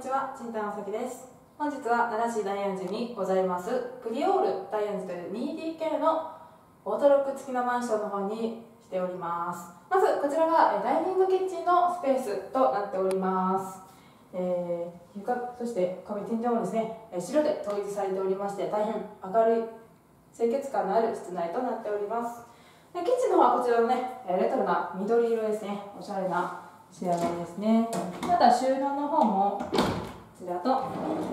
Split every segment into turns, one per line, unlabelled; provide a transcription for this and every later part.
にちは、ちんたんあさきです。本日は奈良市大安寺にございますプリオール大安寺という 2DK のオートロック付きのマンションの方に来ております。まずこちらがダイニングキッチンのスペースとなっております。えー床そして壁天井もですね白で統一されておりまして大変明るい清潔感のある室内となっております。でキッチンの方はこちらのねレトロな緑色ですねおしゃれな仕上がりですね。また収納の方もこちらと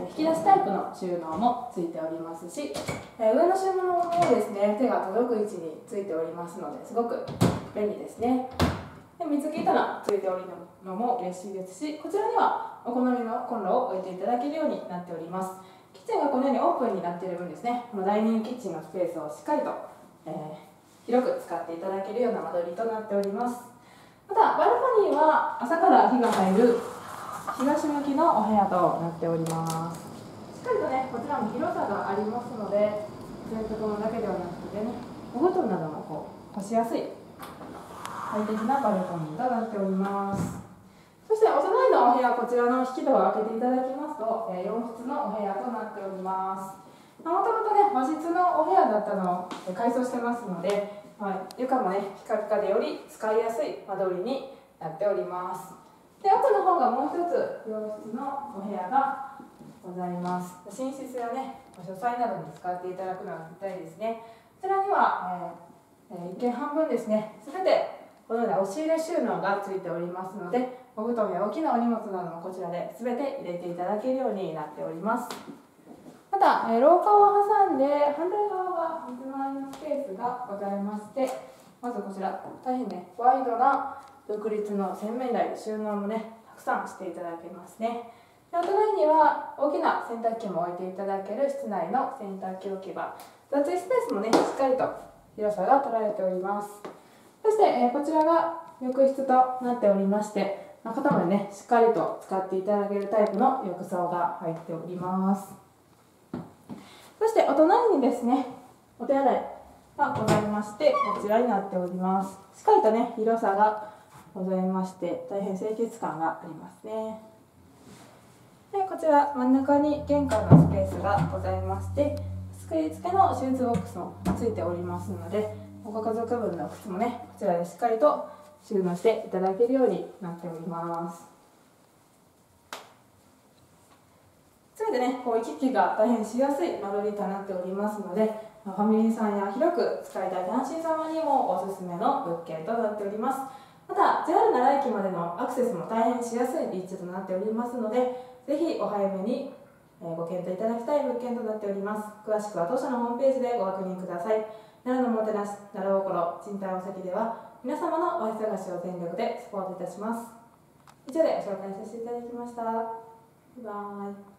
引き出しタイプの収納もついておりますし上の収納もですね手が届く位置についておりますのですごく便利ですね。で水切り棚ついておるのも嬉しいですしこちらにはお好みのコンロを置いていただけるようになっております。キッチンがこのようにオープンになっている分ですねこのダイニングキッチンのスペースをしっかりと、えー広く使っていただけるような間取りとなっております。またバルコニーは朝から日が入る東向きのお部屋となっております。しっかりとねこちらも広さがありますので洗濯物だけではなくてねお布団などもこう干しやすい快適なバルコニーとなっております。そしてお隣のお部屋こちらの引き戸を開けていただきますと、え洋室のお部屋となっております。もともとね和室のお部屋だったのを改装してますので、はい、床もねピカピカでより使いやすい間取りになっております。で奥の方がもう一つ洋室のお部屋がございます。寝室やね書斎などに使っていただくのがぴったりですね。こちらには、えーえー一見半分ですね。全てこのような押し入れ収納がついておりますのでお布団や大きなお荷物などもこちらで全て入れていただけるようになっております。また、えー廊下を挟んで反対側は水回りがございましてまずこちら大変ねワイドな独立の洗面台収納もねたくさんしていただけますね。でお隣には大きな洗濯機も置いていただける室内の洗濯機置き場雑衣スペースもねしっかりと広さが捉えております。そして、えーこちらが浴室となっておりましてま肩までねしっかりと使っていただけるタイプの浴槽が入っております。そしてお隣にですねお手洗いがございましてこちらになっております。しっかりとね広さがございまして大変清潔感がありますね。でこちら真ん中に玄関のスペースがございまして作り付けのシューズボックスもついておりますのでご家族分の靴もねこちらでしっかりと収納していただけるようになっております。全てねこう行き来が大変しやすい間取りとなっておりますのでファミリーさんや広く使いたい単身様にもおすすめの物件となっております。また JR 奈良駅までのアクセスも大変しやすい立地となっておりますのでぜひお早めにご検討いただきたい物件となっております。詳しくは当社のホームページでご確認ください。奈良のもてなし奈良心賃貸お先では皆様のお部屋探しを全力でサポートいたします。以上で紹介させていただきました。バイバイ。